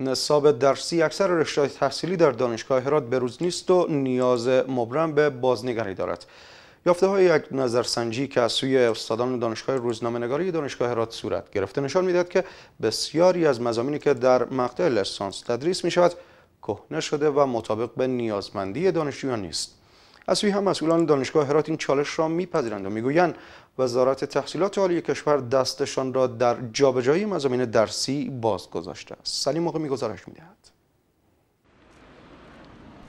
نصاب درسی اکثر رشته تحصیلی در دانشگاه هرات بروز نیست و نیاز مبرم به بازنگری دارد. یافته های یک نظرسنجی که از سوی استادان دانشگاه روزنامه نگاری دانشگاه هرات صورت گرفته نشان می‌دهد که بسیاری از مزامینی که در مقطع لسانس تدریس می شود کهنه شده و مطابق به نیازمندی دانشجویان نیست. از سوی هم مسئولان دانشگاه هرات این چالش را میپذیرند و می‌گویند وزارت تحصیلات عالی کشور دستشان را در جابجایی مضامین درسی باز گذاشته است. سلیم موقع گزارش می‌دهد.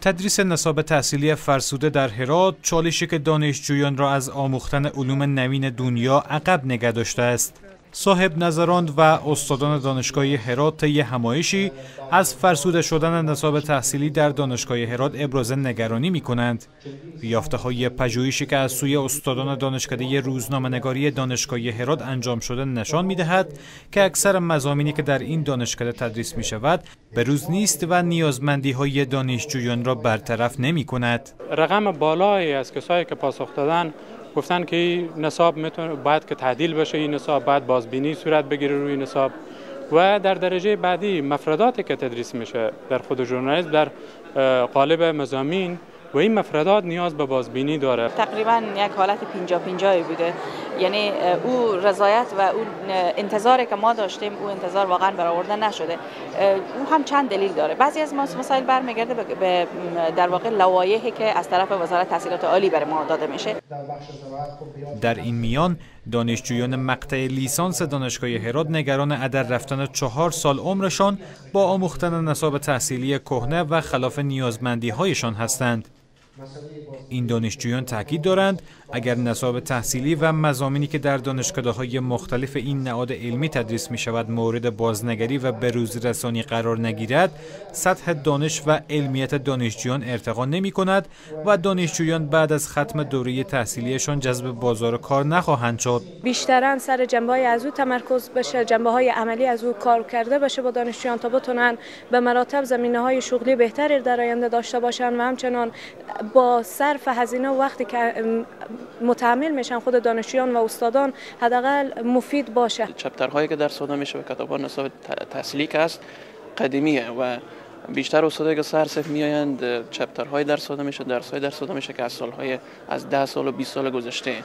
تدریس نصاب تحصیلی فرسوده در هرات چالشی که دانشجویان را از آموختن علوم نوین دنیا عقب نگه داشته است. صاحب نظران و استادان دانشگاه هرات طی همایشی از فرسوده شدن نصاب تحصیلی در دانشگاه هرات ابراز نگرانی می کنند. یافته های پژوهشی که از سوی استادان دانشکده روزنامه نگاری دانشگاه هرات انجام شده نشان می دهد که اکثر مزامینی که در این دانشکده تدریس می شود به روز نیست و نیازمندی های دانشجویان را برطرف نمی کند. رقم بالایی از کسایی که پاسخ دادن گفتن که نصاب می‌تونه باید که تعدیل بشه این نصاب بعد بازبینی صورت بگیره روی نصاب. و در درجه بعدی مفرداتی که تدریس میشه در خود ژورنالیسم در قالب مزامین و این مفردات نیاز به بازبینی داره. تقریبا یک حالت پینجا پینجایی بوده. یعنی او رضایت و اون انتظاری که ما داشتیم او انتظار واقعا برآورده نشده. او هم چند دلیل داره. بعضی از ما مسائل برمیگرده به در واقع لوایحی که از طرف وزارت تحصیلات عالی بر ما داده میشه. در این میان دانشجویان مقطع لیسانس دانشگاه هرات نگران عدر رفتن چهار سال عمرشان با آموختن نصاب تحصیلی کهنه و خلاف نیازمندی هایشان هستند. این دانشجویان تاکید دارند اگر نصاب تحصیلی و مزامینی که در دانشکده های مختلف این نهاد علمی تدریس می شود مورد بازنگری و بروز رسانی قرار نگیرد سطح دانش و علمیت دانشجویان ارتقا نمی کند و دانشجویان بعد از ختم دوره تحصیلیشان جذب بازار کار نخواهند شد. بیشترا سر جنبه های از او تمرکز بشه جنبه های عملی از او کار کرده باشه با دانشجویان تا بتونن به مراتب زمینه های شغلی بهتری در آینده داشته باشند و همچنان با صرف هزینه وقتی که متحمل میشن خود دانشجویان و استادان حداقل مفید باشه. چپترهایی که در سودا میشه و کتابان نصاب تحصیلی که است قدیمیه و بیشتر استادایی که سر صف میآیند چپترهای در سودا میشه درسهای در سودا میشه که از سالهای از 10 سال و 20 سال گذشته.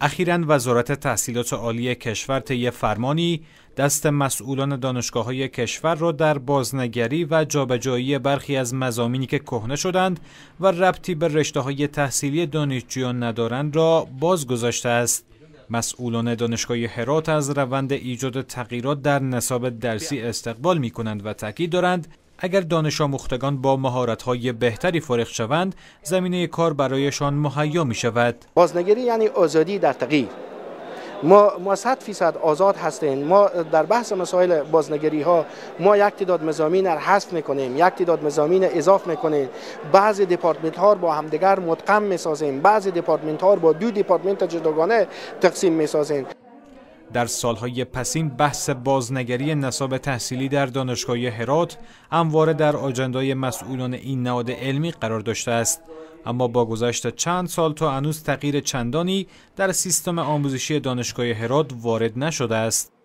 اخیرا وزارت تحصیلات عالی کشور طی فرمانی دست مسئولان دانشگاه های کشور را در بازنگری و جابجایی برخی از مزامینی که کهنه شدند و ربطی به رشته های تحصیلی دانشجویان ندارند را بازگذاشته است. مسئولان دانشگاه هرات از روند ایجاد تغییرات در نصاب درسی استقبال می کنند و تاکید دارند اگر دانش آموختگان با مهارت‌های بهتری فارغ شوند زمینه کار برایشان مهیا می شود بازنگری یعنی آزادی در تغییر. ما ما 100 فیصد آزاد هستیم. ما در بحث مسائل بازنگری ها ما یک تعداد مزامین را حذف می‌کنیم یک تعداد مزامین اضافه می‌کنیم. بعضی دپارتمنت ها با همدیگر متقم می‌سازیم. بعضی دپارتمنت ها با دو دپارتمنت جداگانه تقسیم می‌سازیم. در سالهای پسین بحث بازنگری نصاب تحصیلی در دانشگاه هرات همواره در آجندای مسئولان این نهاد علمی قرار داشته است. اما با گذشت چند سال تا هنوز تغییر چندانی در سیستم آموزشی دانشگاه هرات وارد نشده است.